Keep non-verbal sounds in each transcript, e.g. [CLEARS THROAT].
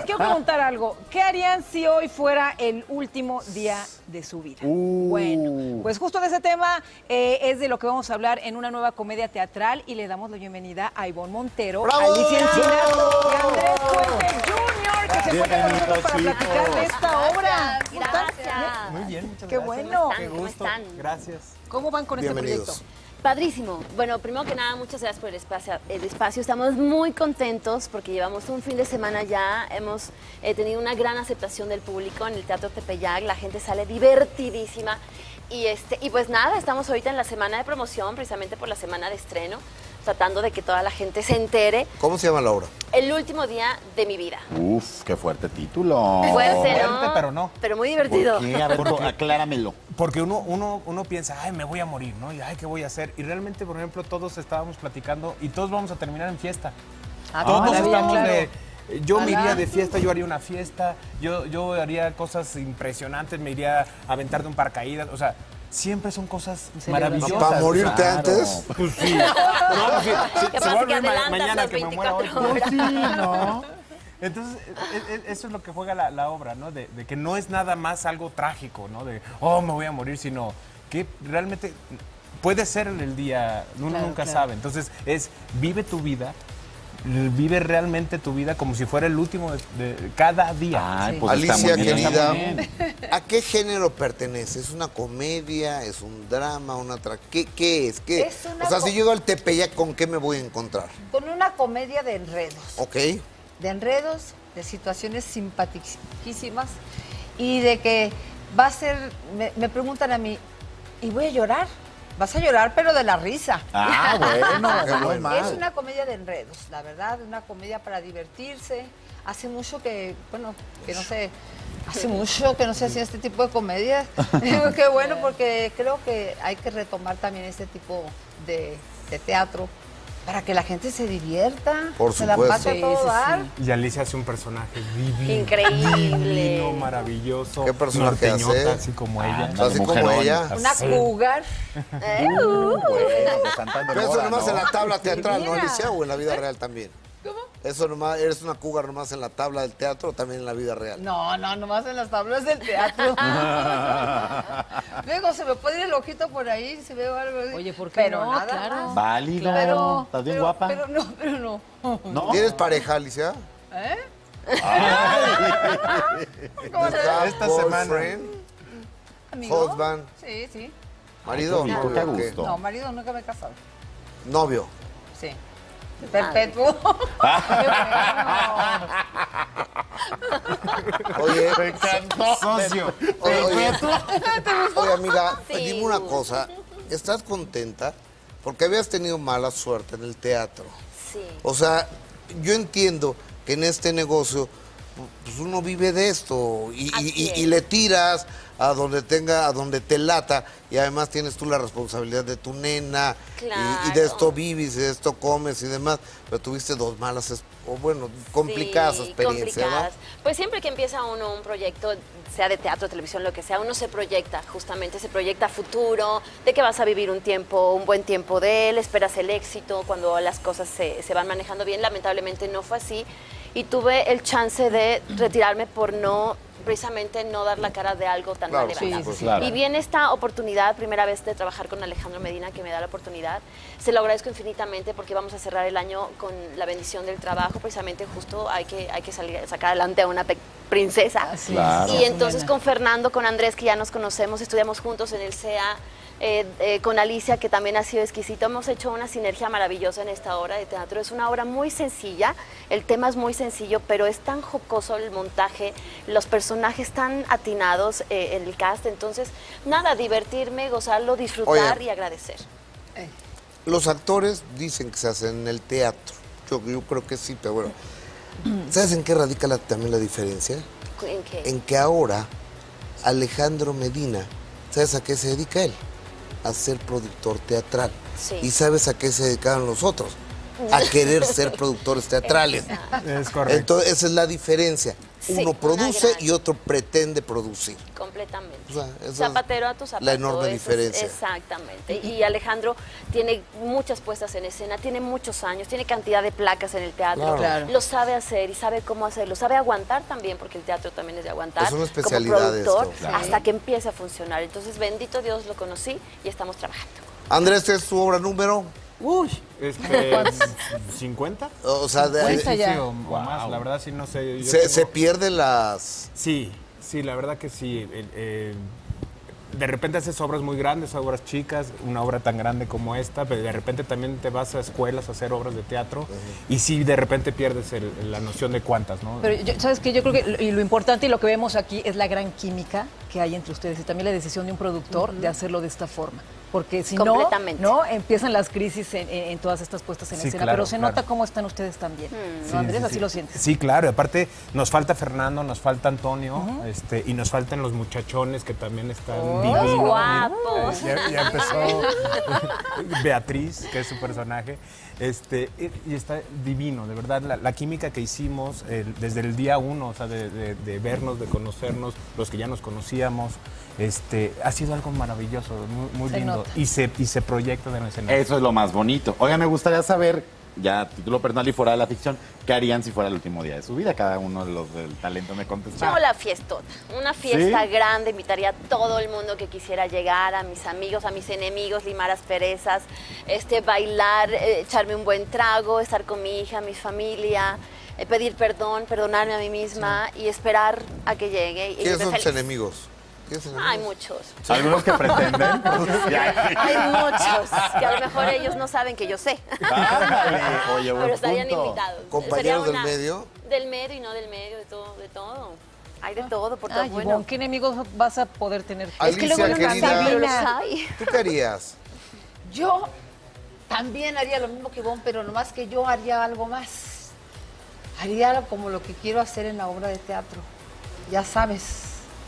les quiero preguntar algo. ¿Qué harían si hoy fuera el último día de su vida? Uh. Bueno, pues justo de ese tema eh, es de lo que vamos a hablar en una nueva comedia teatral y le damos la bienvenida a Ivonne Montero, ¡Bravo! Alicia Encina y Andrés Fuentes Jr. que se encuentran con nosotros para Bienvenido, platicar de esta obra. ¿Cómo están? Gracias. Muy bien, muchas Qué gracias. bueno. Qué Qué gusto. están? Gracias. ¿Cómo van con este proyecto? Padrísimo. Bueno, primero que nada, muchas gracias por el espacio. El espacio. Estamos muy contentos porque llevamos un fin de semana ya. Hemos eh, tenido una gran aceptación del público en el Teatro Tepeyac. La gente sale divertidísima. Y, este, y pues nada, estamos ahorita en la semana de promoción, precisamente por la semana de estreno, tratando de que toda la gente se entere. ¿Cómo se llama la obra? El último día de mi vida. Uf, qué fuerte título. Fuerte, ¿no? Fuerte, pero no. Pero muy divertido. ¿Por qué? A ver, Porque- acláramelo. Porque uno, uno, uno piensa, ay, me voy a morir, ¿no? Y ay, ¿qué voy a hacer? Y realmente, por ejemplo, todos estábamos platicando y todos vamos a terminar en fiesta. Ah, todos estamos claro. de. Yo me iría de fiesta, yo haría una fiesta, yo, yo haría cosas impresionantes, me iría a aventar de un paracaídas. O sea, siempre son cosas maravillosas. ¿Para morirte claro. antes? Pues sí. [LAUGHS] No, pues sí, sí, ¿Qué se pasa va a adelantas mañana que me muera hoy. 24 horas? Sí, ¿no? Entonces, e- e- eso es lo que juega la, la obra, ¿no? De, de que no es nada más algo trágico, ¿no? De, oh, me voy a morir, sino que realmente puede ser en el día, uno Claro, nunca claro. sabe. Entonces, es vive tu vida, vive realmente tu vida como si fuera el último de, de cada día. Ay, Sí. pues Alicia, bien, querida. ¿a qué género pertenece? ¿Es una comedia? ¿Es un drama? Una tra... ¿Qué, qué es? ¿Qué? Es una o sea, si llego al Tepeyac, ¿con qué me voy a encontrar? Con una comedia de enredos. ¿Ok? De enredos, de situaciones simpaticísimas y de que va a ser. Me, me preguntan a mí, ¿y voy a llorar? Vas a llorar, pero de la risa. Ah, [LAUGHS] bueno, es mal. Es una comedia de enredos, la verdad, una comedia para divertirse. Hace mucho que, bueno, que no sé, hace mucho que no se hacía este tipo de comedias. [LAUGHS] [LAUGHS] Qué bueno, porque creo que hay que retomar también este tipo de, de teatro para que la gente se divierta. Por se la supuesto. pase a Sí, todo sí, dar. Y Alicia hace un personaje divino. Increíble. Divino, maravilloso. ¿Qué personaje hace? así como Ah, ella. no. Así como ella. Una Sí. cougar. Eh, uh. Bueno, Pero eso nomás ¿no? en la tabla teatral, ¿no. Alicia? ¿O en la vida real también? ¿Cómo? Eso nomás, ¿eres una cougar nomás en la tabla del teatro o también en la vida real? No, no, nomás en las tablas del teatro. [LAUGHS] Luego se me puede ir el ojito por ahí si veo algo. así. Oye, ¿por qué pero no? Nada Claro. más. Válido. Pero, Estás bien pero- guapa. Pero no, pero no. ¿No? ¿Tienes pareja, Alicia? ¿Eh? [LAUGHS] ¿Está Esta boyfriend? ¿Amigo? Husband. Sí, sí. ¿Marido o qué novio? rico, o qué qué? gusto. No, marido nunca me he casado. Novio. Sí. Perpetuo. [LAUGHS] Oye, Me encantó. Socio. oye, oye, oye, amiga, Sí. dime una cosa. ¿Estás contenta? Porque habías tenido mala suerte en el teatro. Sí. O sea, yo entiendo que en este negocio pues uno vive de esto y, y- Así y- es. y le tiras a donde tenga, a donde te lata y además tienes tú la responsabilidad de tu nena y- y, de esto vives y de esto comes y demás, pero tuviste dos malas, o bueno, complicadas Sí, experiencias, complicadas. Pues siempre que empieza uno un proyecto, sea de teatro, televisión, lo que sea, uno se proyecta, justamente se proyecta futuro, de que vas a vivir un tiempo, un buen tiempo de él, esperas el éxito cuando las cosas se, se van manejando bien. Lamentablemente no fue así y tuve el chance de retirarme por no precisamente no dar la cara de algo tan Claro, mal sí. Claro. Y viene esta oportunidad, primera vez de trabajar con Alejandro Medina, que me da la oportunidad. Se lo agradezco infinitamente porque vamos a cerrar el año con la bendición del trabajo. Precisamente justo hay que, hay que salir, sacar adelante a una princesa. Claro. Y entonces con Fernando, con Andrés, que ya nos conocemos, estudiamos juntos en el CEA, eh, eh, con Alicia, que también ha sido exquisito, hemos hecho una sinergia maravillosa en esta obra de teatro. Es una obra muy sencilla, el tema es muy sencillo, pero es tan jocoso el montaje, los personajes tan atinados eh, en el cast. Entonces, nada, divertirme, gozarlo, disfrutar Oye. y agradecer. Los actores dicen que se hacen en el teatro. Yo, yo creo que sí, pero bueno. [CLEARS THROAT] ¿Sabes en qué radica la- también la diferencia? ¿En qué? En que ahora Alejandro Medina, ¿sabes a qué se dedica él? A ser productor teatral. Sí. ¿Y sabes a qué se dedicaban los otros? A [LAUGHS] querer ser productores teatrales. Es correcto. Entonces, esa es la diferencia. Sí, Uno produce gran- y otro pretende producir. Completamente. O sea, Zapatero a tu zapato. la enorme eso es- diferencia. exactamente. Y Alejandro tiene muchas puestas en escena, tiene muchos años, tiene cantidad de placas en el teatro. Claro. Claro. Lo sabe hacer y sabe cómo hacerlo. Sabe aguantar también, porque el teatro también es de aguantar. Es una especialidad Como productor, esto, claro. hasta que empiece a funcionar. Entonces, bendito Dios, lo conocí y estamos trabajando. Andrés, ¿es su obra número? Uy, este, [LAUGHS] ¿50? O sea, de- Cuenta Sí, ya. sí, o, o más, la verdad sí no sé. yo se, tengo- se pierden las... Sí, sí, la verdad que sí. Eh, de repente haces obras muy grandes, obras chicas, una obra tan grande como esta, pero de repente también te vas a escuelas a hacer obras de teatro y sí, de repente pierdes el- la noción de cuántas, ¿no? Pero yo- sabes que yo creo que lo, y lo importante y lo que vemos aquí es la gran química que hay entre ustedes y también la decisión de un productor de hacerlo de esta forma. Porque si no, no, empiezan las crisis en, en- en todas estas puestas en Sí, escena. claro, pero se claro. nota cómo están ustedes también. Mm. ¿No, Andrés? Así lo sientes. Sí, claro, y aparte nos falta Fernando, nos falta Antonio, este, y nos faltan los muchachones que también están divinos. guapos. Ya, ya empezó [LAUGHS] Beatriz, que es su personaje, este, y, está divino, de verdad, la, la química que hicimos desde el día uno, o sea, de, de- de vernos, de conocernos, los que ya nos conocíamos, este, ha sido algo maravilloso, muy, muy lindo, y se, y se proyecta en el escenario. Eso es lo más bonito. Oiga, me gustaría saber, ya título personal y fuera de la ficción, ¿qué harían si fuera el último día de su vida? Cada uno de los del talento me contesta. Yo la fiestota, una fiesta ¿Sí? grande, invitaría a todo el mundo que quisiera llegar, a mis amigos, a mis enemigos, limar asperezas, este, bailar, eh, echarme un buen trago, estar con mi hija, mi familia, eh, pedir perdón, perdonarme a mí misma y esperar a que llegue. y ¿Quiénes son tus enemigos? ¿Tienes enemigos? Hay muchos. Algunos que pretenden. [LAUGHS] Hay muchos que a lo mejor ellos no saben que yo sé. Ándale, oye, buen Pero estarían punto. invitados. ¿Compañeros del medio? Del medio y no del medio, de todo, de todo. Hay de todo, por todo Ay, bueno. Ivonne, ¿qué enemigos vas a poder tener? Alicia, es que luego no nos querida. los hay. ¿Tú qué harías? Yo también haría lo mismo que Ivonne, pero nomás que yo haría algo más. Haría algo como lo que quiero hacer en la obra de teatro. Ya sabes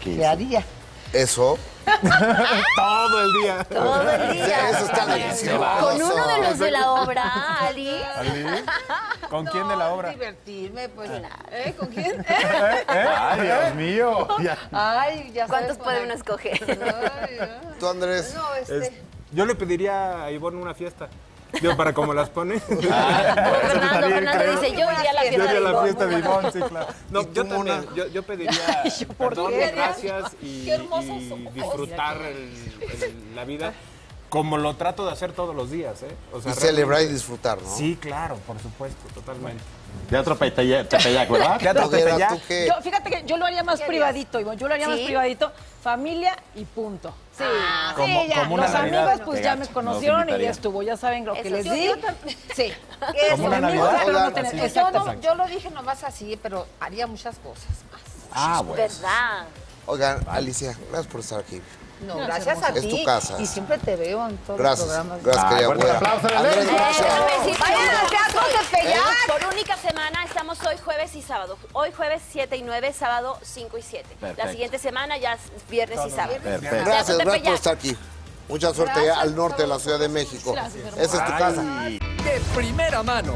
¿Qué qué es? haría. Eso. [LAUGHS] Todo el día. Todo el día. Eso está delicioso. Con uno de los de la obra, Ali. ¿Con quién de la obra? Divertirme, pues. ¿Eh? ¿Con quién? [LAUGHS] Ay, Dios mío. Ya. Ay, ya sabes. ¿Cuántos puede uno escoger? Ay. ¿Tú, Andrés? No, este. Es- yo le pediría a Ivonne una fiesta. Digo, para como las pone. [LAUGHS] Fernando, Fernando dice, yo iría a la Yo fiesta iría de a la Ivonne. fiesta de Ivonne, sí, claro. No, ¿Y tú, yo también, yo, yo pediría [LAUGHS] perdón, gracias y, disfrutar el- el- la vida como lo trato de hacer todos los días, ¿eh? O Y celebrar y disfrutar, ¿no? Sí, claro, por supuesto, totalmente. Teatro Tepeyac, Tepeyac, ¿verdad? Teatro Tepeyac. Yo, fíjate que yo lo haría más privadito, Ivonne. Yo lo haría más privadito. Familia y punto. Sí, Como- sí, ya. como una Los Navidad. amigos pues ya me conocieron y ya estuvo. Ya saben lo que Eso les sí. di. Yo. Sí. [LAUGHS] Como una Amigos, Navidad. pero no Oigan, tener- así. Yo, Exacto. no- yo lo dije nomás así, pero haría muchas cosas más. Ah, bueno. ¿Verdad? Oigan, Alicia, gracias por estar aquí. No, gracias a Es ti. tu casa. Y siempre te veo en todos Gracias. los programas. Gracias, Ah, querida fuerte güera. aplauso, Belén. Andrés, gracias. Vayan al teatro Tepeyac. Por única semana estamos hoy jueves y sábado. Hoy jueves 7 y 9, sábado 5 y 7. Perfecto. La siguiente semana ya es viernes y sábado. Perfecto. Gracias, gracias por estar aquí. Mucha suerte allá al norte de la Ciudad de México. Esa es tu casa. De primera mano.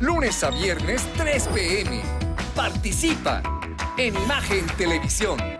Lunes a viernes, 3 p.m. Participa en Imagen Televisión.